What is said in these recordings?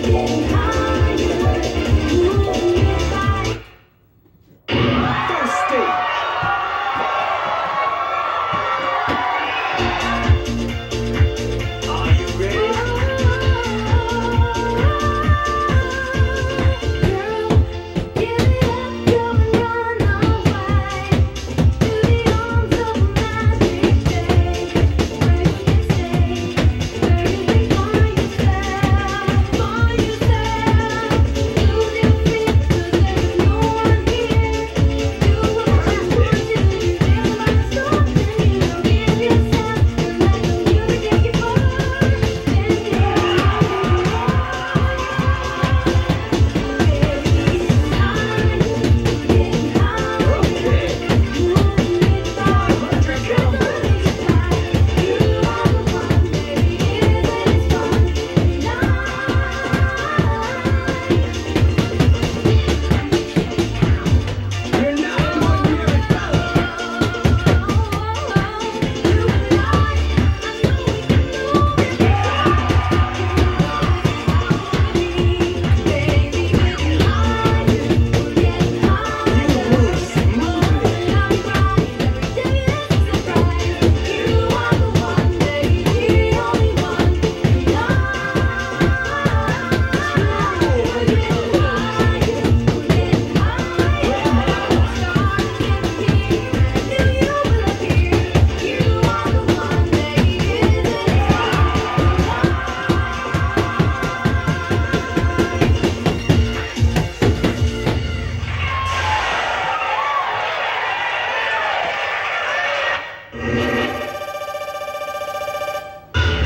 First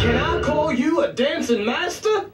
Can I call you a dancing master?